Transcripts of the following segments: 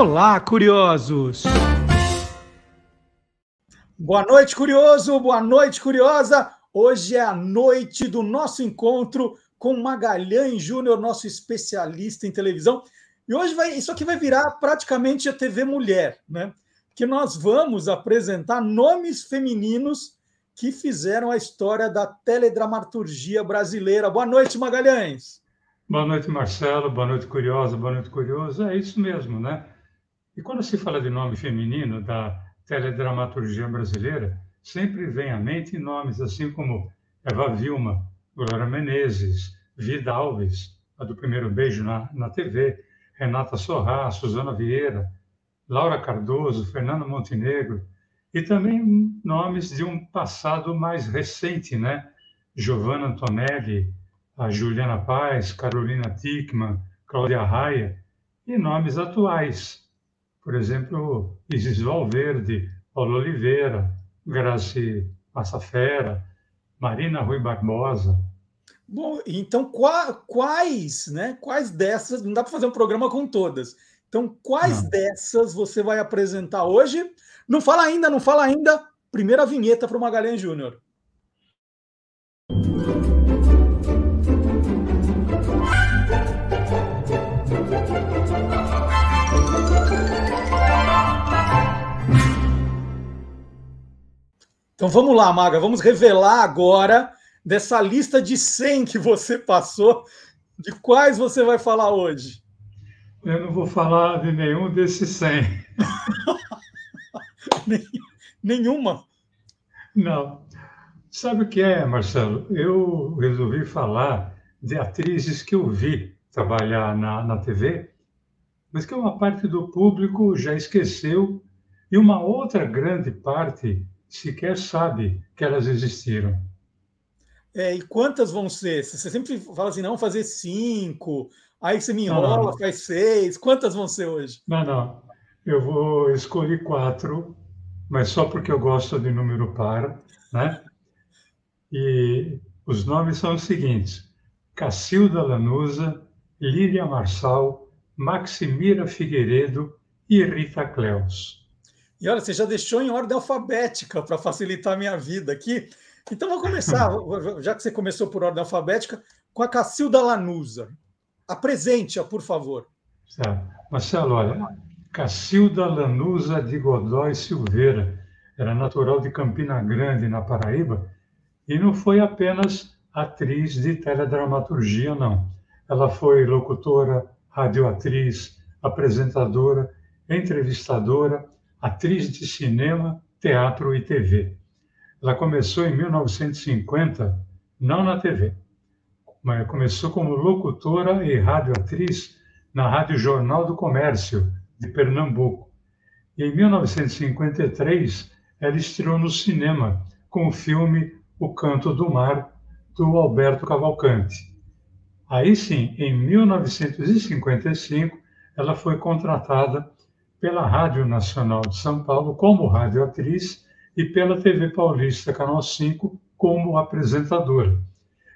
Olá, curiosos! Boa noite, curioso! Boa noite, curiosa! Hoje é a noite do nosso encontro com Magalhães Júnior, nosso especialista em televisão. E hoje vai, isso aqui vai virar praticamente a TV Mulher, né? Que nós vamos apresentar nomes femininos que fizeram a história da teledramaturgia brasileira. Boa noite, Magalhães. Boa noite, Marcelo. Boa noite, curiosa. Boa noite, curioso. É isso mesmo, né? E quando se fala de nome feminino da teledramaturgia brasileira, sempre vem à mente nomes assim como Eva Vilma, Glória Menezes, Vida Alves, a do primeiro beijo na, na TV, Renata Sorrá, Suzana Vieira, Laura Cardoso, Fernando Montenegro, e também nomes de um passado mais recente, né? Giovanna Antonelli, a Juliana Paz, Carolina Tickman, Cláudia Raia, e nomes atuais, por exemplo, Isis Valverde, Paulo Oliveira, Graci Massafera, Marina Rui Barbosa. Bom, então quais, né? Quais dessas? Não dá para fazer um programa com todas. Então, quais não. dessas você vai apresentar hoje? Não fala ainda, não fala ainda. Primeira vinheta para o Magalhães Júnior. Então vamos lá, Maga, vamos revelar agora dessa lista de 100 que você passou, de quais você vai falar hoje? Eu não vou falar de nenhum desses 100. Nenhuma? Não. Sabe o que é, Marcelo? Eu resolvi falar de atrizes que eu vi trabalhar na, na TV, mas que uma parte do público já esqueceu e uma outra grande parte sequer sabe que elas existiram. É, e quantas vão ser? Você sempre fala assim, não, fazer cinco, aí você me enrola, não, não. faz seis. Quantas vão ser hoje? Não, não. Eu vou escolher quatro mas só porque eu gosto de número par, né? E os nomes são os seguintes: Cacilda Lanusa, Lília Marçal, Maximira Figueiredo e Rita Cleus. E olha, você já deixou em ordem alfabética para facilitar a minha vida aqui. Então vou começar, já que você começou por ordem alfabética, com a Cacilda Lanusa. Apresente-a, por favor. Tá. Marcelo, olha, Cacilda Lanusa de Godói Silveira. Era natural de Campina Grande, na Paraíba, e não foi apenas atriz de teledramaturgia, não. Ela foi locutora, radioatriz, apresentadora, entrevistadora, atriz de cinema, teatro e TV. Ela começou em 1950, não na TV, mas começou como locutora e radioatriz na Rádio Jornal do Comércio, de Pernambuco. E em 1953, ela estreou no cinema com o filme O Canto do Mar, do Alberto Cavalcante. Aí sim, em 1955, ela foi contratada pela Rádio Nacional de São Paulo como radioatriz e pela TV Paulista Canal 5 como apresentadora.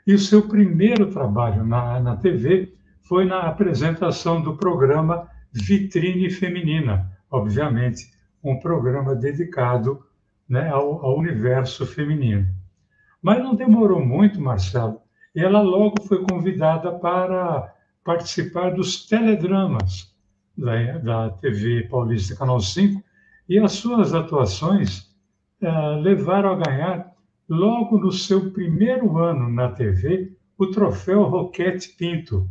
E o seu primeiro trabalho na, na TV foi na apresentação do programa Vitrine Feminina, obviamente, um programa dedicado né, ao, ao universo feminino. Mas não demorou muito, Marcelo, e ela logo foi convidada para participar dos teledramas da, da TV Paulista Canal 5, e as suas atuações uh, levaram a ganhar, logo no seu primeiro ano na TV, o troféu Roquete Pinto,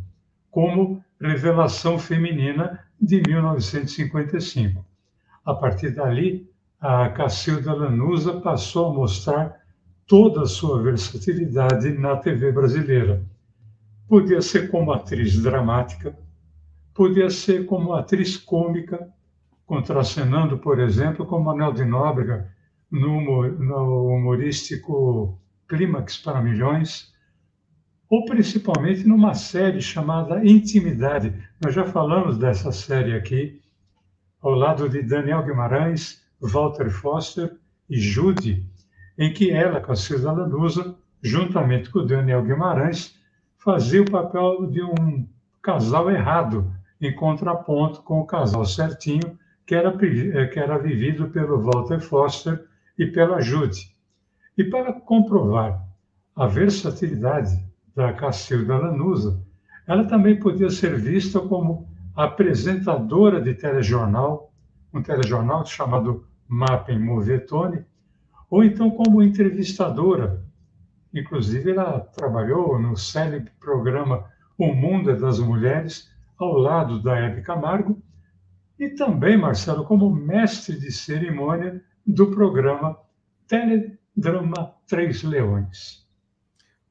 como revelação feminina de 1955. A partir dali, a Cacilda Lanusa passou a mostrar toda a sua versatilidade na TV brasileira. Podia ser como atriz dramática, podia ser como atriz cômica, contracenando, por exemplo, com Manuel de Nóbrega no, no humorístico Clímax para Milhões, ou principalmente numa série chamada Intimidade. Nós já falamos dessa série aqui, ao lado de Daniel Guimarães, Walter Foster e Judy, em que ela, Cacilda Lanusa, juntamente com Daniel Guimarães, fazia o papel de um casal errado em contraponto com o casal certinho que era, eh, que era vivido pelo Walter Foster e pela Judy. E para comprovar a versatilidade da Cacilda Lanusa, ela também podia ser vista como apresentadora de telejornal, um telejornal chamado Mapping Movetone, ou então como entrevistadora. Inclusive, ela trabalhou no célebre programa O Mundo é das Mulheres, ao lado da Hebe Camargo, e também, Marcelo, como mestre de cerimônia do programa Teledrama Três Leões.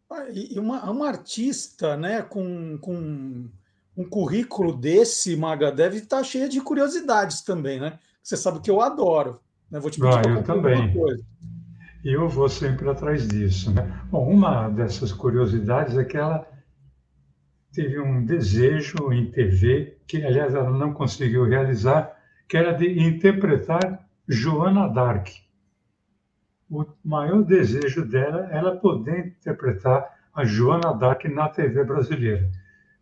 Ah, e uma, uma artista né, com, com um currículo desse, Maga, deve estar cheia de curiosidades também, né? Você sabe que eu adoro. Né? Vou te pedir ah, eu também. Coisa. E eu vou sempre atrás disso. Né? Bom, uma dessas curiosidades é que ela teve um desejo em TV, que aliás ela não conseguiu realizar, que era de interpretar Joana Dark. O maior desejo dela era poder interpretar a Joana Dark na TV brasileira.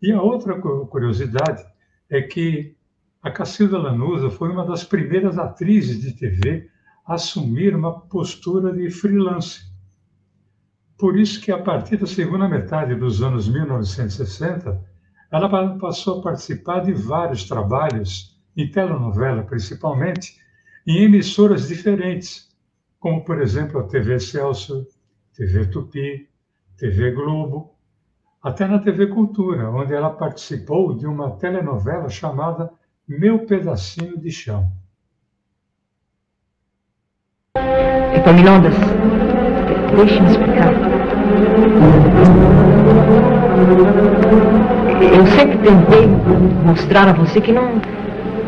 E a outra curiosidade é que a Cacilda Lanusa foi uma das primeiras atrizes de TV a assumir uma postura de freelance. Por isso que, a partir da segunda metade dos anos 1960, ela passou a participar de vários trabalhos, em telenovela principalmente, em emissoras diferentes, como, por exemplo, a TV Celso, TV Tupi, TV Globo, até na TV Cultura, onde ela participou de uma telenovela chamada Meu Pedacinho de Chão. Epaminondas, deixe-me explicar. Eu sempre tentei mostrar a você que não,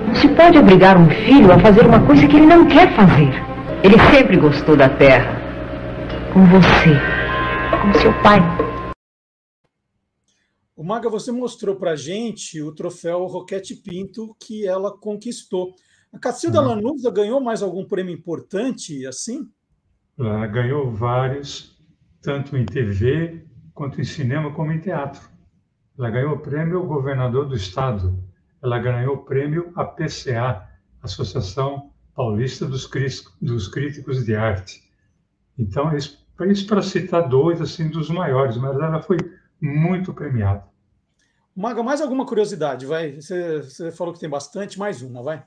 não se pode obrigar um filho a fazer uma coisa que ele não quer fazer. Ele sempre gostou da terra, como você, como seu pai. O Maga, você mostrou para gente o troféu Roquete Pinto que ela conquistou. A Cacilda uhum. Lanusa ganhou mais algum prêmio importante assim? Ela ganhou vários, tanto em TV, quanto em cinema, como em teatro. Ela ganhou o prêmio Governador do Estado. Ela ganhou o prêmio APCA, Associação Paulista dos, Críticos de Arte. Então, isso, isso para citar dois assim dos maiores, mas ela foi muito premiado. Maga, mais alguma curiosidade? Vai, você, você falou que tem bastante, mais uma, vai.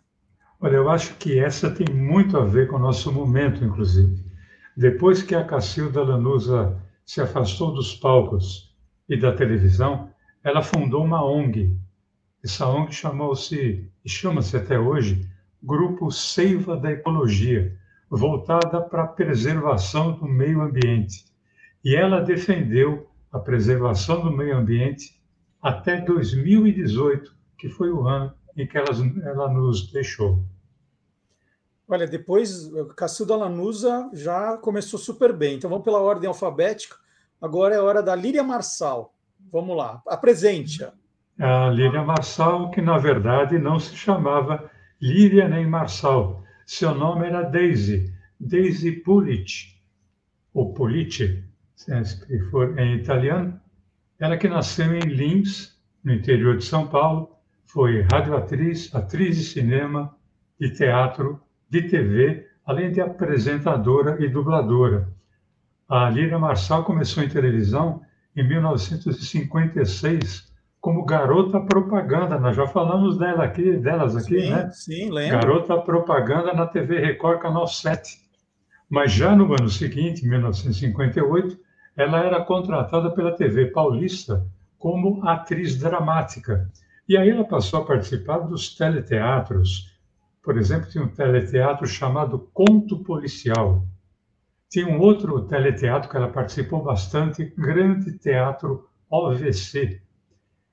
Olha, eu acho que essa tem muito a ver com o nosso momento, inclusive. Depois que a Cacilda Lanusa se afastou dos palcos e da televisão, ela fundou uma ONG. Essa ONG chamou-se, e chama-se até hoje, Grupo Seiva da Ecologia, voltada para a preservação do meio ambiente. E ela defendeu a preservação do meio ambiente até 2018, que foi o ano em que ela, ela nos deixou. Olha, depois Cacilda Lanusa já começou super bem. Então vamos pela ordem alfabética. Agora é hora da Líria Marçal. Vamos lá, apresente-a. A Líria Marçal, que na verdade não se chamava Líria nem Marçal. Seu nome era Daisy, Daisy Pulic, ou Pulice, se for em italiano, ela que nasceu em Lins, no interior de São Paulo, foi radioatriz, atriz de cinema, de teatro, de TV, além de apresentadora e dubladora. A Líria Marçal começou em televisão em 1956 como garota propaganda. Nós já falamos dela aqui, delas aqui, sim, né? Sim, lembro. Garota propaganda na TV Record Canal 7. Mas já no ano seguinte, 1958, ela era contratada pela TV Paulista como atriz dramática. E aí ela passou a participar dos teleteatros. Por exemplo, tinha um teleteatro chamado Conto Policial. Tinha um outro teleteatro que ela participou bastante, Grande Teatro OVC.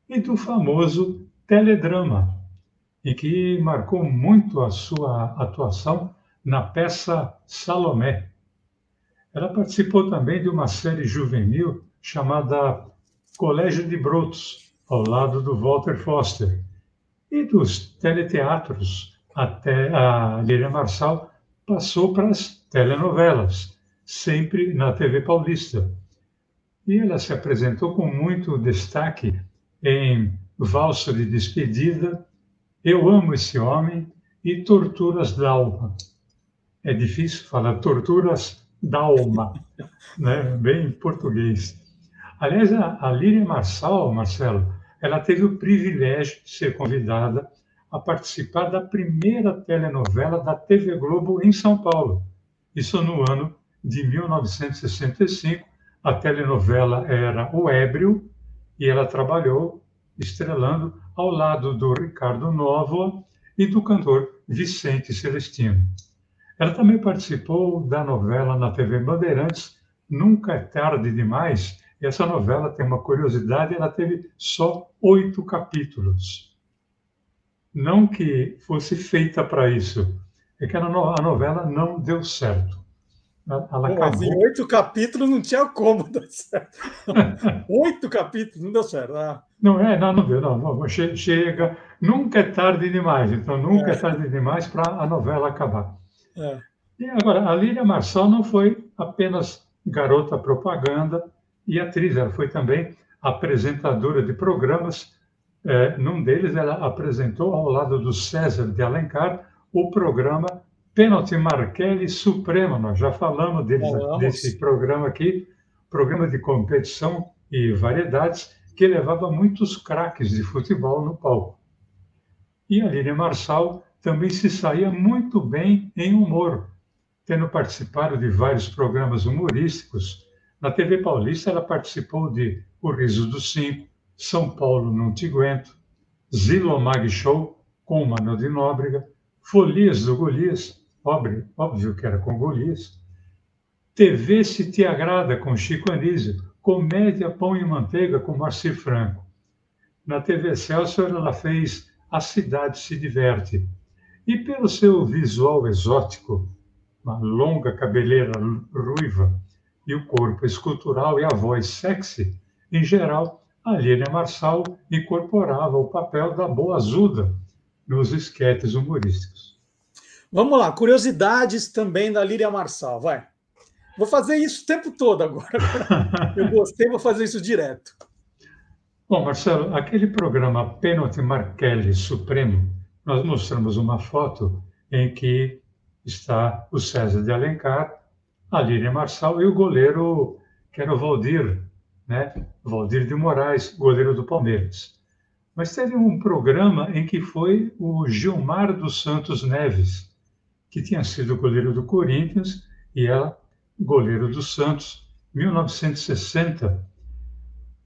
E do famoso Teledrama, em que marcou muito a sua atuação na peça Salomé, ela participou também de uma série juvenil chamada Colégio de Brotos, ao lado do Walter Foster. E dos teleteatros até a Líria Marçal passou para as telenovelas, sempre na TV Paulista. E ela se apresentou com muito destaque em Valsa de Despedida, Eu Amo Esse Homem e Torturas da Alma. É difícil falar Torturas da Alma, né? bem em português. Aliás, a, a Líria Marçal, Marcelo, ela teve o privilégio de ser convidada a participar da primeira telenovela da TV Globo em São Paulo. Isso no ano de 1965. A telenovela era O Ébrio e ela trabalhou estrelando ao lado do Ricardo Novoa e do cantor Vicente Celestino. Ela também participou da novela na TV Bandeirantes Nunca é Tarde Demais, essa novela tem uma curiosidade, ela teve só oito capítulos. Não que fosse feita para isso, é que a novela não deu certo. Ela Pô, acabou... em oito capítulos não tinha como dar certo. oito capítulos não deu certo. Ah. Não é, não, não deu, não, não. Chega, nunca é tarde demais. Então, nunca é, é tarde demais para a novela acabar. É. E agora, a Lília Marçal não foi apenas garota propaganda, e atriz. Ela foi também apresentadora de programas. É, num deles, ela apresentou, ao lado do César de Alencar, o programa Pênalti Marquelli Supremo. Nós já falamos deles, desse programa aqui, programa de competição e variedades, que levava muitos craques de futebol no palco. E a Línia Marçal também se saía muito bem em humor, tendo participado de vários programas humorísticos, na TV Paulista, ela participou de O Riso dos Cinco, São Paulo Não Te Aguento, Zilo Mag Show, com Mano de Nóbrega, Folias do Golias, óbvio, óbvio que era com Golias, TV Se Te Agrada, com Chico Anísio, Comédia Pão e Manteiga, com Marci Franco. Na TV Celso, ela fez A Cidade Se Diverte. E pelo seu visual exótico, uma longa cabeleira ruiva, e o corpo escultural e a voz sexy, em geral, a Lília Marçal incorporava o papel da boa azuda nos esquetes humorísticos. Vamos lá, curiosidades também da Lília Marçal, vai. Vou fazer isso o tempo todo agora. Eu gostei, vou fazer isso direto. Bom, Marcelo, aquele programa Pênalti Markelli Supremo, nós mostramos uma foto em que está o César de Alencar a Líria Marçal e o goleiro, que era o Valdir, né? Valdir de Moraes, goleiro do Palmeiras. Mas teve um programa em que foi o Gilmar dos Santos Neves, que tinha sido goleiro do Corinthians e era goleiro do Santos, 1960.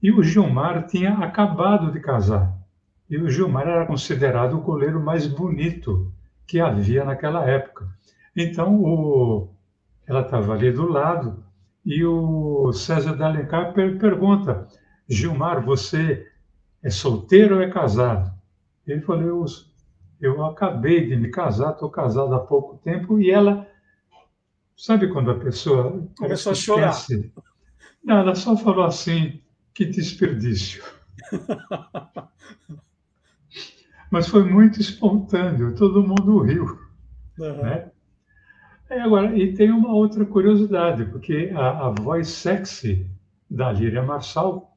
E o Gilmar tinha acabado de casar. E o Gilmar era considerado o goleiro mais bonito que havia naquela época. Então, o, ela estava ali do lado, e o César de Alencar per pergunta: Gilmar, você é solteiro ou é casado? Ele falou: eu, eu acabei de me casar, estou casado há pouco tempo, e ela. Sabe quando a pessoa. Começou a chorar. Pensa, não, ela só falou assim: que desperdício. Mas foi muito espontâneo, todo mundo riu. Uhum. Né? É, agora, e tem uma outra curiosidade, porque a, a voz sexy da Líria Marçal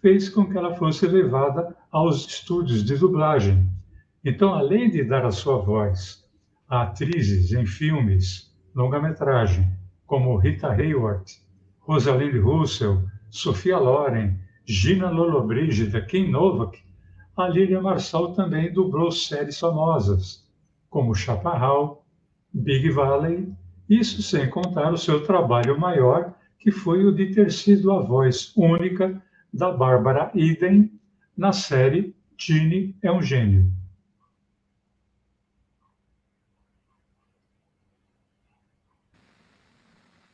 fez com que ela fosse levada aos estúdios de dublagem. Então, além de dar a sua voz a atrizes em filmes, longa-metragem, como Rita Hayworth, Rosalind Russell, Sofia Loren, Gina Lollobrigida, Kim Novak, a Lília Marçal também dublou séries famosas, como Chaparral, Big Valley, isso sem contar o seu trabalho maior, que foi o de ter sido a voz única da Bárbara Eden na série Tini é um Gênio.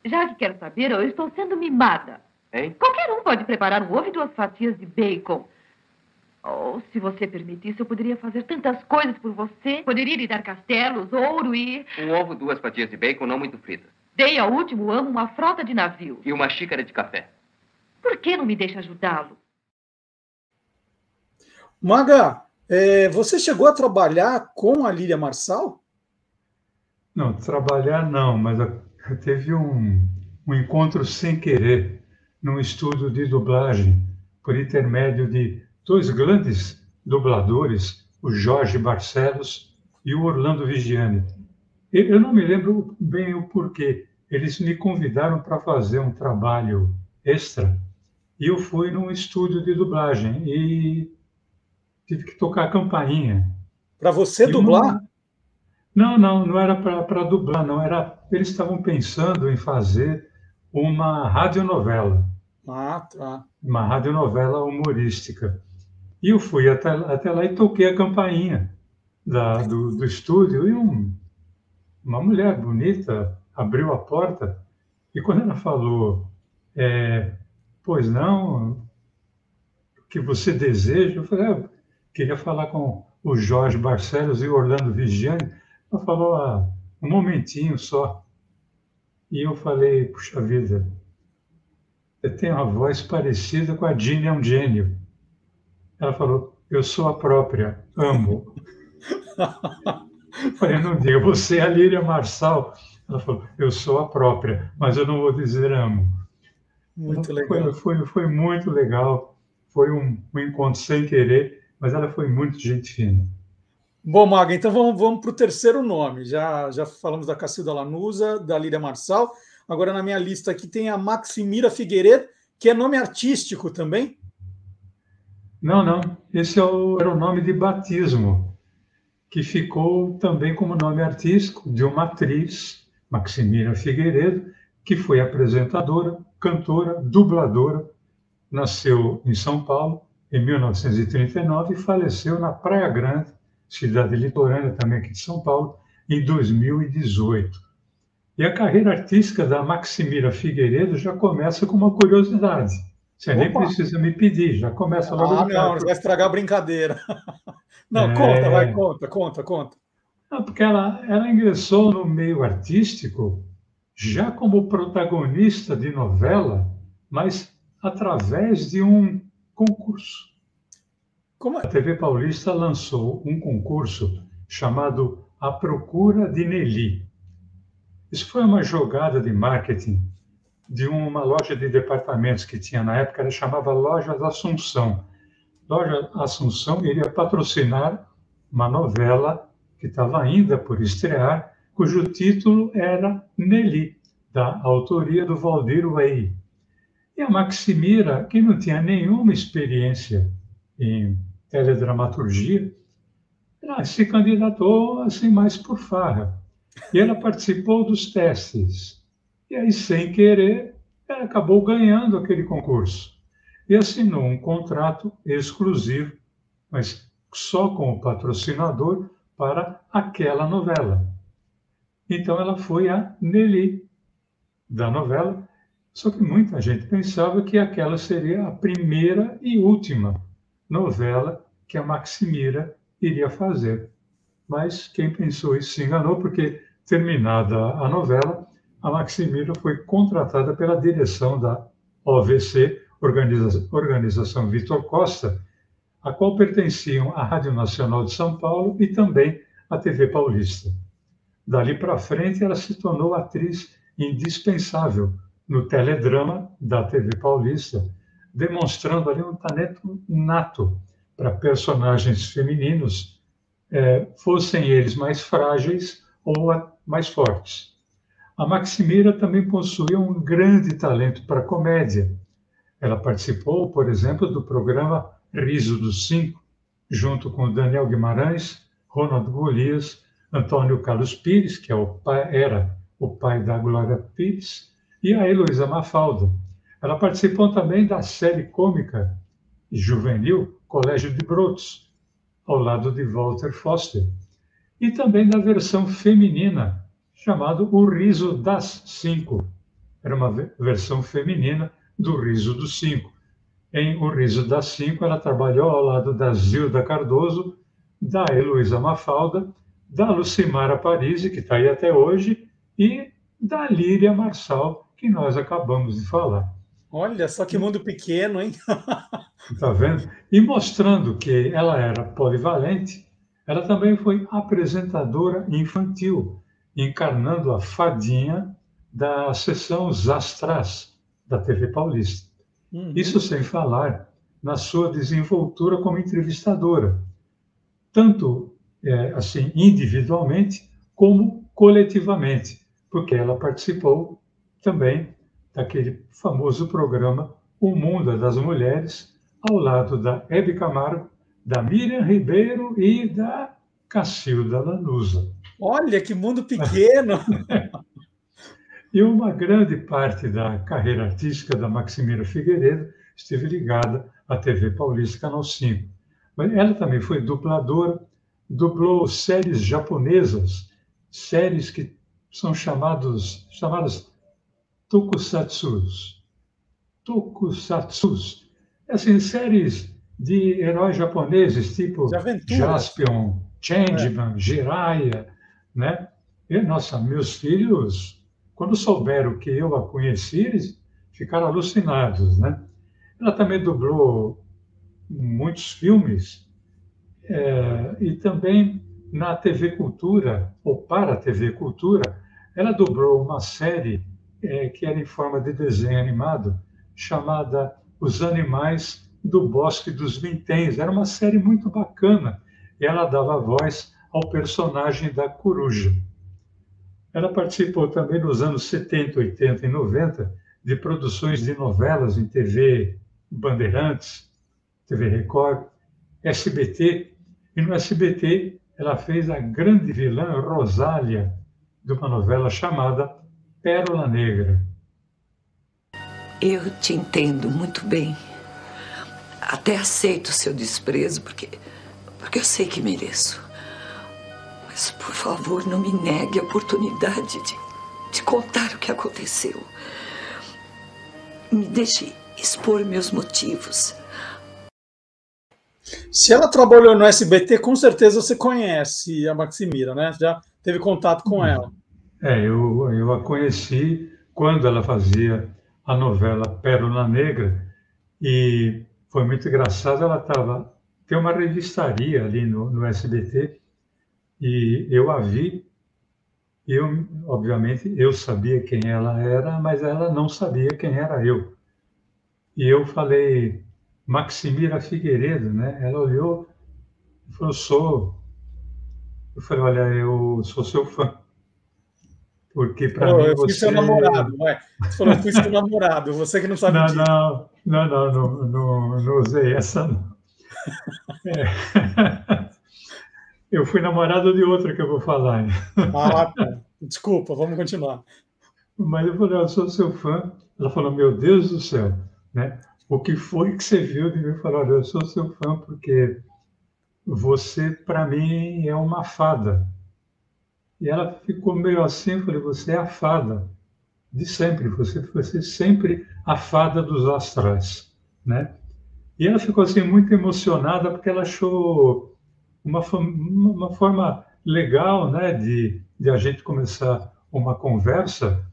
Já que quero saber, eu estou sendo mimada. Hein? Qualquer um pode preparar um ovo e duas fatias de bacon. Oh, se você permitisse, eu poderia fazer tantas coisas por você. Poderia lhe dar castelos, ouro e. Um ovo, duas fatias de bacon, não muito fritas. Dei ao último amo uma frota de navio. E uma xícara de café. Por que não me deixa ajudá-lo? Maga, é, você chegou a trabalhar com a Lília Marçal? Não, trabalhar não, mas teve um, um encontro sem querer num estudo de dublagem por intermédio de dois grandes dubladores, o Jorge Barcelos e o Orlando Vigiani. Eu não me lembro bem o porquê. Eles me convidaram para fazer um trabalho extra e eu fui num estúdio de dublagem e tive que tocar a campainha. Para você e dublar? Não, não, não era para dublar, não. Era, eles estavam pensando em fazer uma radionovela. Ah, tá. Uma radionovela humorística. E eu fui até, até lá e toquei a campainha da, do, do estúdio e um, uma mulher bonita abriu a porta e quando ela falou, é, pois não, o que você deseja, eu falei, ah, queria falar com o Jorge Barcelos e o Orlando Vigiani. Ela falou, ah, um momentinho só. E eu falei, puxa vida, eu tenho uma voz parecida com a Jeanne é um gênio. Ela falou, eu sou a própria, amo. Falei, não diga, você é a Líria Marçal. Ela falou, eu sou a própria, mas eu não vou dizer amo. Muito legal. Foi, foi, foi muito legal. Foi um, um, encontro sem querer, mas ela foi muito gente fina. Bom, Maga, então vamos, vamos para o terceiro nome. Já, já falamos da Cacilda Lanusa, da Líria Marçal. Agora, na minha lista aqui tem a Maximira Figueiredo, que é nome artístico também. Não, não. Esse é o, era o nome de batismo, que ficou também como nome artístico de uma atriz, Maximira Figueiredo, que foi apresentadora, cantora, dubladora, nasceu em São Paulo em 1939 e faleceu na Praia Grande, cidade litorânea também aqui de São Paulo, em 2018. E a carreira artística da Maximira Figueiredo já começa com uma curiosidade. Você Opa. nem precisa me pedir, já começa logo. Ah, não, vai estragar a brincadeira. Não, é... conta, vai, conta, conta, conta. Não, porque ela, ela ingressou no meio artístico já como protagonista de novela, mas através de um concurso. Como... É? A TV Paulista lançou um concurso chamado A Procura de Nelly. Isso foi uma jogada de marketing de uma loja de departamentos que tinha na época, ela chamava Loja da Assunção. Loja Assunção iria patrocinar uma novela que estava ainda por estrear, cujo título era Nelly, da autoria do Valdir Way. E a Maximira, que não tinha nenhuma experiência em teledramaturgia, ela se candidatou assim mais por farra. E ela participou dos testes e aí, sem querer, ela acabou ganhando aquele concurso e assinou um contrato exclusivo, mas só com o patrocinador para aquela novela. Então ela foi a Nelly da novela, só que muita gente pensava que aquela seria a primeira e última novela que a Maximira iria fazer. Mas quem pensou isso se enganou, porque terminada a novela, a Maximila foi contratada pela direção da OVC, Organiza Organização Vitor Costa, a qual pertenciam a Rádio Nacional de São Paulo e também a TV Paulista. Dali para frente, ela se tornou atriz indispensável no teledrama da TV Paulista, demonstrando ali um talento nato para personagens femininos, eh, fossem eles mais frágeis ou mais fortes. A Maximira também possuía um grande talento para comédia. Ela participou, por exemplo, do programa Riso dos Cinco, junto com Daniel Guimarães, Ronald Golias, Antônio Carlos Pires, que é o pai, era o pai da Glória Pires, e a Heloísa Mafalda. Ela participou também da série cômica juvenil Colégio de Brotos, ao lado de Walter Foster, e também da versão feminina chamado O Riso das Cinco. Era uma versão feminina do Riso dos Cinco. Em O Riso das Cinco, ela trabalhou ao lado da Zilda Cardoso, da Heloísa Mafalda, da Lucimara Parisi, que está aí até hoje, e da Líria Marçal, que nós acabamos de falar. Olha só que mundo pequeno, hein? Está vendo? E mostrando que ela era polivalente, ela também foi apresentadora infantil encarnando a fadinha da sessão Zastras da TV Paulista. Uhum. Isso sem falar na sua desenvoltura como entrevistadora, tanto é, assim individualmente como coletivamente, porque ela participou também daquele famoso programa O Mundo das Mulheres, ao lado da Hebe Camargo, da Miriam Ribeiro e da Cacilda Lanusa. Olha que mundo pequeno! e uma grande parte da carreira artística da Maximira Figueiredo esteve ligada à TV Paulista Canal 5. Mas ela também foi dubladora, dublou séries japonesas, séries que são chamados, chamadas tokusatsus. Tokusatsus. Assim, séries de heróis japoneses, tipo Jaspion, Changeman, é. Jiraiya, né? E, nossa, meus filhos, quando souberam que eu a conheci, eles ficaram alucinados, né? Ela também dublou muitos filmes é, e também na TV Cultura, ou para a TV Cultura, ela dublou uma série é, que era em forma de desenho animado, chamada Os Animais do Bosque dos Vinténs. Era uma série muito bacana e ela dava voz ao personagem da coruja. Ela participou também nos anos 70, 80 e 90 de produções de novelas em TV Bandeirantes, TV Record, SBT, e no SBT ela fez a grande vilã Rosália de uma novela chamada Pérola Negra. Eu te entendo muito bem. Até aceito o seu desprezo, porque, porque eu sei que mereço. Mas, por favor, não me negue a oportunidade de, de contar o que aconteceu. Me deixe expor meus motivos. Se ela trabalhou no SBT, com certeza você conhece a Maximira, né? Já teve contato com ela. É, eu, eu a conheci quando ela fazia a novela Pérola Negra e foi muito engraçado. Ela estava tem uma revistaria ali no, no SBT e eu a vi. Eu, obviamente, eu sabia quem ela era, mas ela não sabia quem era eu. E eu falei, Maximira Figueiredo, né? Ela olhou e falou, sou. Eu falei, olha, eu sou seu fã. Porque para mim eu você... fui seu namorado, ué. Você falou, eu fui seu namorado, você que não sabe não, disso. Não, não, não, não, não, não usei essa, não. É. Eu fui namorado de outra que eu vou falar. Ah, tá. Desculpa, vamos continuar. Mas eu falei, eu sou seu fã. Ela falou, meu Deus do céu, né? O que foi que você viu de mim? Eu falei, olha, eu sou seu fã porque você, para mim, é uma fada. E ela ficou meio assim, eu falei, você é a fada de sempre, você, você sempre a fada dos astrais, né? E ela ficou assim muito emocionada porque ela achou uma, uma forma legal, né, de, de a gente começar uma conversa,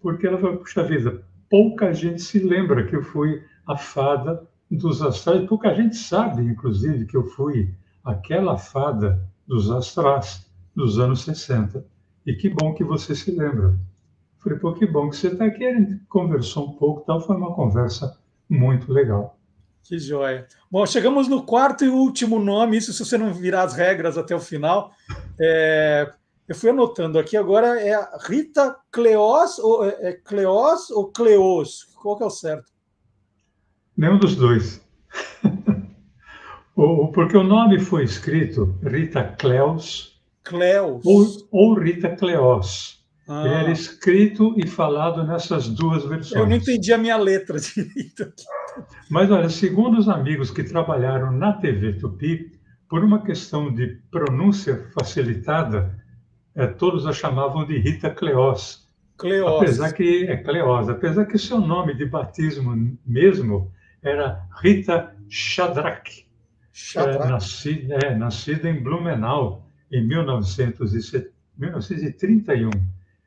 porque ela falou, puxa vida, pouca gente se lembra que eu fui a fada dos astrais, pouca gente sabe, inclusive, que eu fui aquela fada dos astrais dos anos 60. E que bom que você se lembra. Falei, pô, que bom que você está aqui. A gente conversou um pouco, tal. Foi uma conversa muito legal. Que joia. Bom, chegamos no quarto e último nome, isso se você não virar as regras até o final. É, eu fui anotando aqui, agora é Rita Cleos ou, é, é Cleos ou Cleos? Qual que é o certo? Nenhum dos dois. Porque o nome foi escrito Rita Cleos, Cleos. Ou, ou Rita Cleos. Ah. Ele era escrito e falado nessas duas versões. Eu não entendi a minha letra direito. Mas olha, segundo os amigos que trabalharam na TV Tupi, por uma questão de pronúncia facilitada, é, todos a chamavam de Rita Cleós. Cleós. Apesar que é Cleós, apesar que seu nome de batismo mesmo era Rita Shadrach, Shadrach. É, nascida, é, nascida em Blumenau em 1931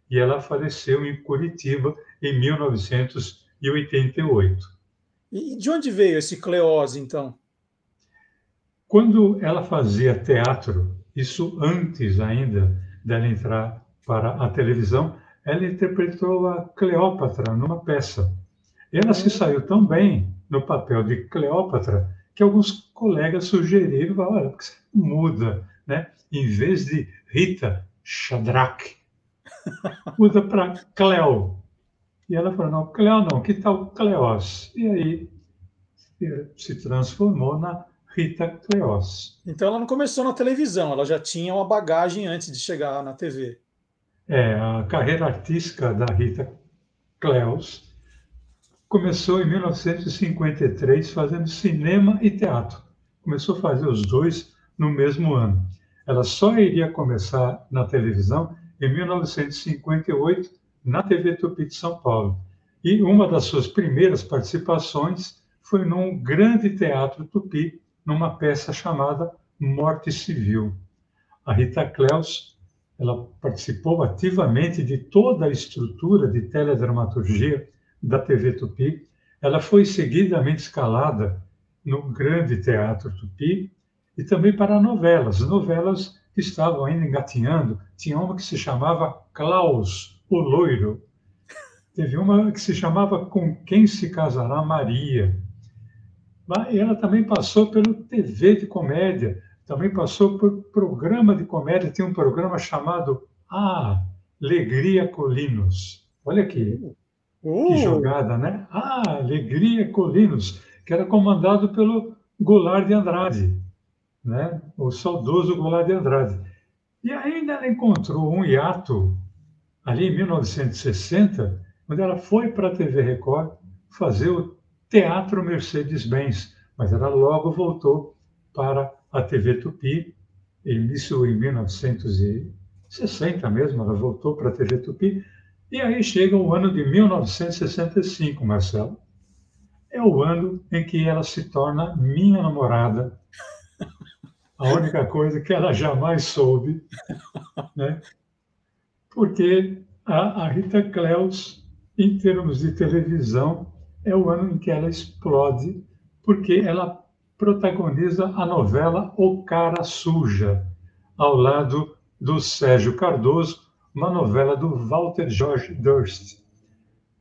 e ela faleceu em Curitiba em 1988. E de onde veio esse Cleose, então? Quando ela fazia teatro, isso antes ainda dela entrar para a televisão, ela interpretou a Cleópatra numa peça. Ela se saiu tão bem no papel de Cleópatra, que alguns colegas sugeriram, olha, você muda, né? Em vez de Rita Shadrach, muda para Cleo. E ela falou, não, Cleo não, que tal Cleos? E aí se transformou na Rita Cleos. Então ela não começou na televisão, ela já tinha uma bagagem antes de chegar na TV. É, a carreira artística da Rita Cleos começou em 1953 fazendo cinema e teatro. Começou a fazer os dois no mesmo ano. Ela só iria começar na televisão em 1958 na TV Tupi de São Paulo. E uma das suas primeiras participações foi num grande teatro tupi, numa peça chamada Morte Civil. A Rita Cleus, ela participou ativamente de toda a estrutura de teledramaturgia da TV Tupi. Ela foi seguidamente escalada no grande teatro Tupi e também para novelas, novelas que estavam ainda engatinhando. Tinha uma que se chamava Klaus, o Loiro. Teve uma que se chamava Com Quem Se Casará Maria. E ela também passou pelo TV de comédia, também passou por programa de comédia. Tinha um programa chamado Ah, Alegria Colinos. Olha aqui, uh. que jogada, né? Ah, Alegria Colinos, que era comandado pelo Goulart de Andrade, né? o saudoso Goulart de Andrade. E ainda ela encontrou um hiato ali em 1960, quando ela foi para a TV Record fazer o Teatro Mercedes-Benz, mas ela logo voltou para a TV Tupi, isso em 1960 mesmo, ela voltou para a TV Tupi, e aí chega o ano de 1965, Marcelo. É o ano em que ela se torna minha namorada. A única coisa que ela jamais soube, né? Porque a, a Rita Cleus, em termos de televisão, é o ano em que ela explode, porque ela protagoniza a novela O Cara Suja, ao lado do Sérgio Cardoso, uma novela do Walter George Durst.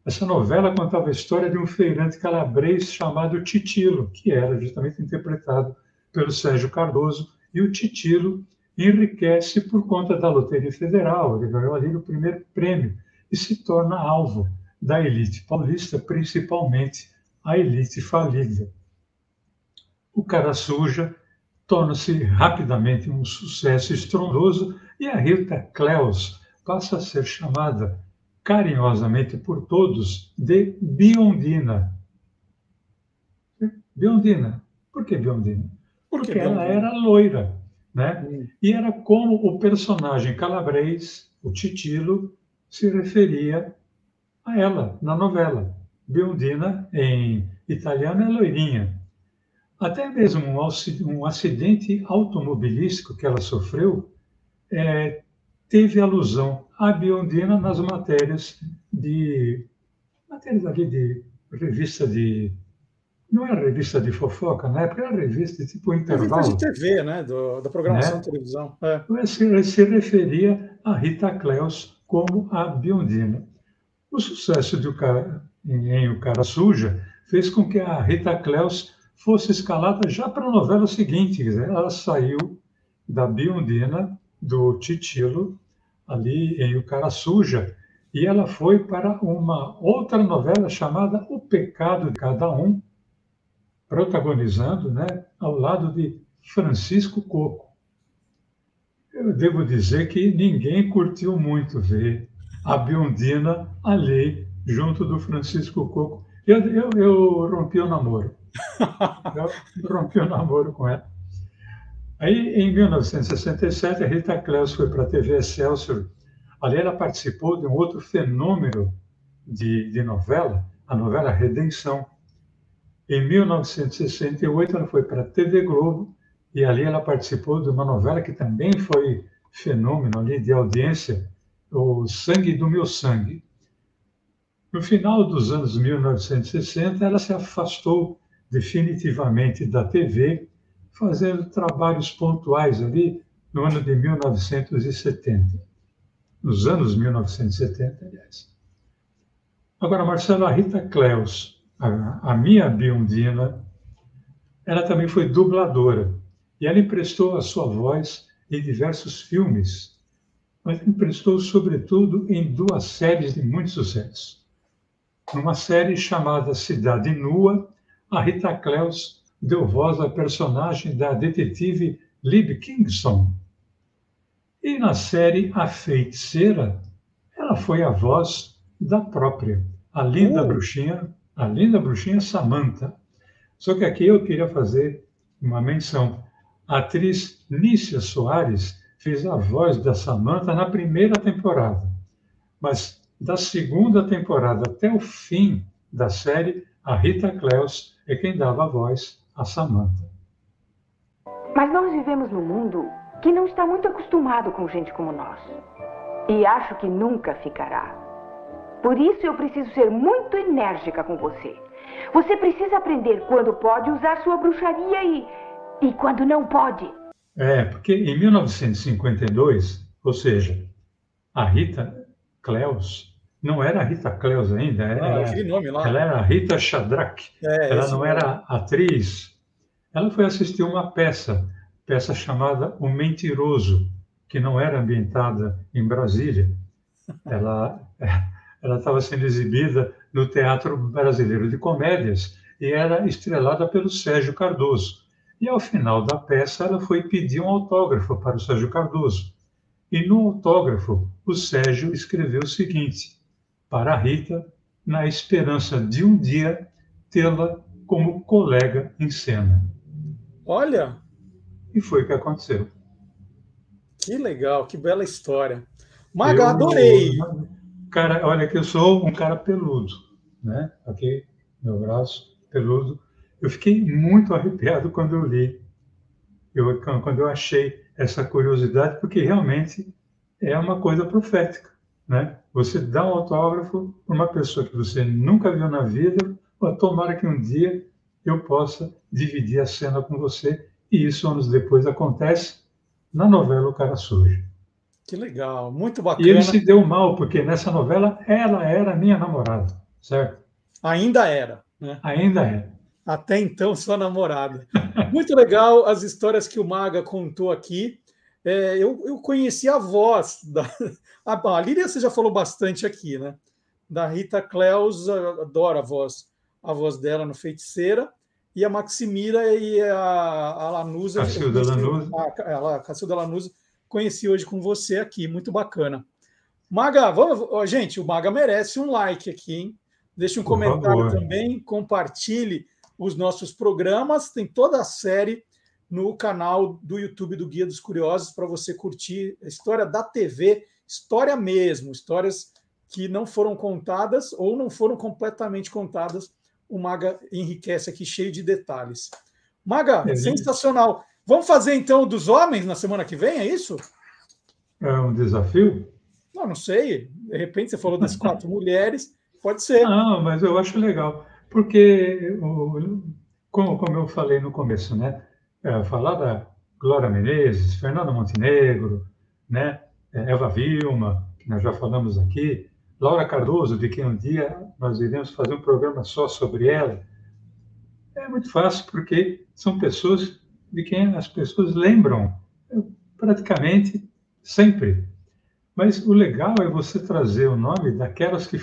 Essa novela contava a história de um feirante calabrês chamado Titilo, que era justamente interpretado pelo Sérgio Cardoso, e o Titilo enriquece por conta da Loteria Federal, ele ganhou ali o primeiro prêmio e se torna alvo da elite paulista, principalmente a elite falida. O Cara Suja torna-se rapidamente um sucesso estrondoso e a Rita Cleus passa a ser chamada carinhosamente por todos de Biondina. Biondina. Por que Biondina? Porque ela era loira, né? Hum. E era como o personagem calabrês, o Titilo, se referia a ela na novela. Biondina, em italiano, é loirinha. Até mesmo um acidente automobilístico que ela sofreu é, teve alusão à Biondina nas matérias de matérias ali de revista de não era revista de fofoca, na época era revista tipo intervalo. Revista de TV, né? Do, da programação né? de televisão. É. Se, se referia a Rita Cleus como a Biondina. O sucesso de o cara, em O Cara Suja fez com que a Rita Cleus fosse escalada já para a novela seguinte. Ela saiu da Biondina, do Titilo, ali em O Cara Suja, e ela foi para uma outra novela chamada O Pecado de Cada Um, protagonizando né, ao lado de Francisco Coco. Eu devo dizer que ninguém curtiu muito ver a Biondina ali, junto do Francisco Coco. Eu, eu, eu rompi o namoro. Eu rompi o namoro com ela. Aí, em 1967, a Rita Cleus foi para a TV Excelsior. Ali ela participou de um outro fenômeno de, de novela, a novela Redenção. Em 1968, ela foi para a TV Globo e ali ela participou de uma novela que também foi fenômeno ali de audiência, o Sangue do Meu Sangue. No final dos anos 1960, ela se afastou definitivamente da TV, fazendo trabalhos pontuais ali no ano de 1970. Nos anos 1970, aliás. Agora, Marcelo, a Rita Cleus. A, a minha Biondina, ela também foi dubladora. E ela emprestou a sua voz em diversos filmes, mas emprestou sobretudo em duas séries de muito sucesso. Numa série chamada Cidade Nua, a Rita Cleus deu voz à personagem da detetive Lib Kingston. E na série A Feiticeira, ela foi a voz da própria, a linda uh. bruxinha, a linda bruxinha Samantha. Só que aqui eu queria fazer uma menção. A atriz Nícia Soares fez a voz da Samantha na primeira temporada. Mas da segunda temporada até o fim da série, a Rita Cleus é quem dava a voz a Samantha. Mas nós vivemos num mundo que não está muito acostumado com gente como nós. E acho que nunca ficará. Por isso eu preciso ser muito enérgica com você. Você precisa aprender quando pode usar sua bruxaria e, e quando não pode. É, porque em 1952, ou seja, a Rita Cleus não era a Rita Cleus ainda, era, ah, aquele nome lá. ela era a Rita Shadrach. É, ela não era atriz. Ela foi assistir uma peça, peça chamada O Mentiroso, que não era ambientada em Brasília. Ela ela estava sendo exibida no Teatro Brasileiro de Comédias e era estrelada pelo Sérgio Cardoso. E ao final da peça, ela foi pedir um autógrafo para o Sérgio Cardoso. E no autógrafo, o Sérgio escreveu o seguinte: Para a Rita, na esperança de um dia tê-la como colega em cena. Olha! E foi o que aconteceu. Que legal, que bela história. Maga, eu, adorei! Cara, olha que eu sou um cara peludo, né? Aqui, meu braço peludo. Eu fiquei muito arrepiado quando eu li, eu, quando eu achei essa curiosidade, porque realmente é uma coisa profética, né? Você dá um autógrafo para uma pessoa que você nunca viu na vida, tomara que um dia eu possa dividir a cena com você, e isso anos depois acontece na novela O Cara Sujo. Que legal, muito bacana. E ele se deu mal, porque nessa novela ela era minha namorada, certo? Ainda era, né? Ainda é. Até então, sua namorada. Muito legal as histórias que o Maga contou aqui. É, eu, eu conheci a voz da. A, a Líria você já falou bastante aqui, né? Da Rita Cleus, adoro a voz, a voz dela no Feiticeira. E a Maximira e a, a Lanusa. Cacilda Lanusa. A, a Cacilda Lanusa, conheci hoje com você aqui, muito bacana. Maga, vamos, gente, o Maga merece um like aqui, hein? Deixe um comentário também, compartilhe os nossos programas, tem toda a série no canal do YouTube do Guia dos Curiosos para você curtir a história da TV, história mesmo, histórias que não foram contadas ou não foram completamente contadas. O Maga enriquece aqui cheio de detalhes. Maga, é sensacional. Vamos fazer então dos homens na semana que vem, é isso? É um desafio? Não, não sei. De repente você falou das quatro mulheres, pode ser. Não, mas eu acho legal. Porque, como, como eu falei no começo, né? É, falar da Glória Menezes, Fernanda Montenegro, né? É, Eva Vilma, que nós já falamos aqui, Laura Cardoso, de quem um dia nós iremos fazer um programa só sobre ela. É muito fácil, porque são pessoas de quem as pessoas lembram praticamente sempre. Mas o legal é você trazer o nome daquelas que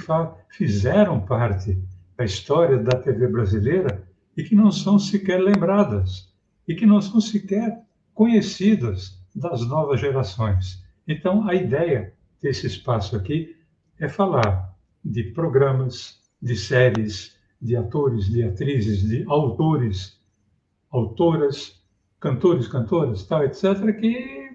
fizeram parte da história da TV brasileira e que não são sequer lembradas e que não são sequer conhecidas das novas gerações. Então, a ideia desse espaço aqui é falar de programas, de séries, de atores, de atrizes, de autores, autoras, cantores, cantoras, tal, etc., que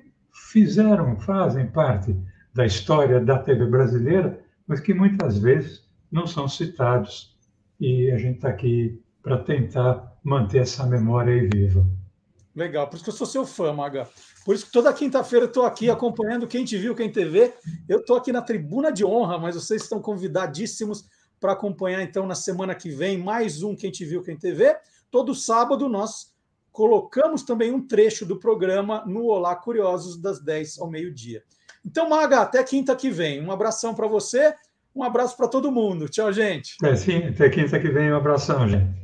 fizeram, fazem parte da história da TV brasileira, mas que muitas vezes não são citados e a gente está aqui para tentar manter essa memória aí viva. Legal, por isso que eu sou seu fã, Maga. Por isso que toda quinta-feira eu estou aqui acompanhando quem te viu, quem te vê. Eu estou aqui na tribuna de honra, mas vocês estão convidadíssimos para acompanhar então na semana que vem mais um Quem Te Viu, Quem te vê. Todo sábado nós colocamos também um trecho do programa no Olá Curiosos das 10 ao meio-dia. Então, Maga, até quinta que vem. Um abração para você. Um abraço para todo mundo. Tchau, gente. Até, sim, até quinta que vem. Um abração, gente.